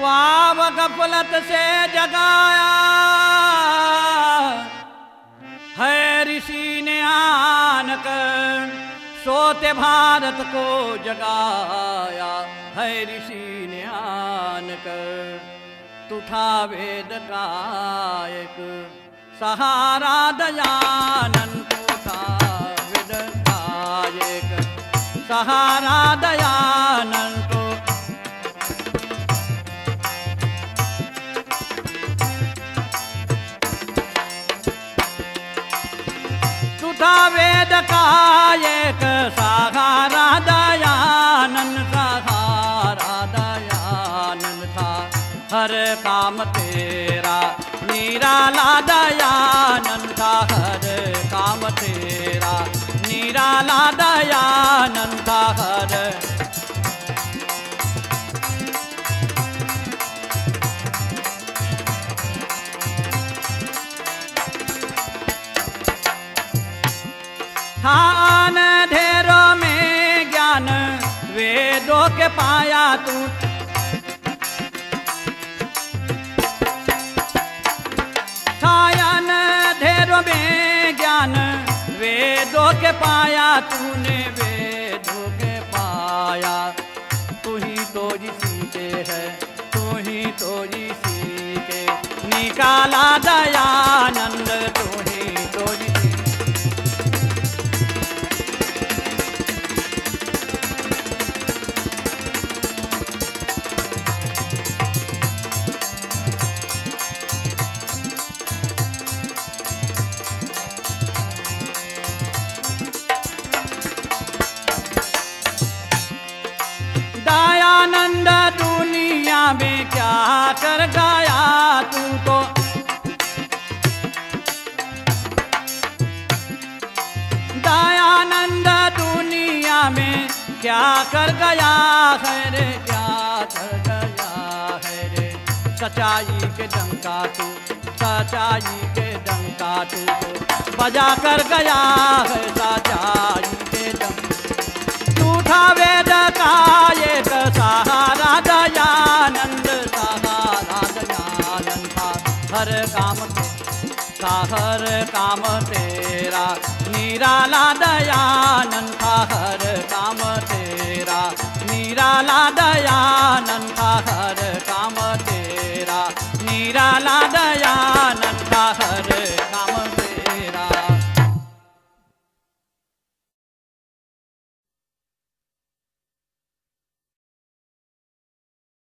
ख्वाब गफलत से जगाया। है ऋषि ने आन कर सोते भारत को जगाया। है ऋषि ने आन कर तुठा वेद का एक सहारा दयानंद तुठा वेद सहारा दयानंद वेद का एक सहारा दयानन सहारा दयानन था। हर काम तेरा निराला दयानन था। हर काम तेरा निराला दयानन था। हर थान ढेरों में ज्ञान वेदों के पाया तू। में ज्ञान के पाया तूने, वेदों के पाया। तू ही तो इसी के है, तू ही तो इसी के निकाला दयानंद दयानंद दुनिया में क्या कर गया तू तो दयानंद दुनिया में क्या कर गया है रे? क्या कर गया है रे? सच्चाई के डंका तू, सच्चाई के डंका तू तो बजा कर गया है सच्चाई के डंका झूठा वेद का हर काम था हर काम तेरा। निराला दयानंद था हर काम तेरा। निराला दयानंद था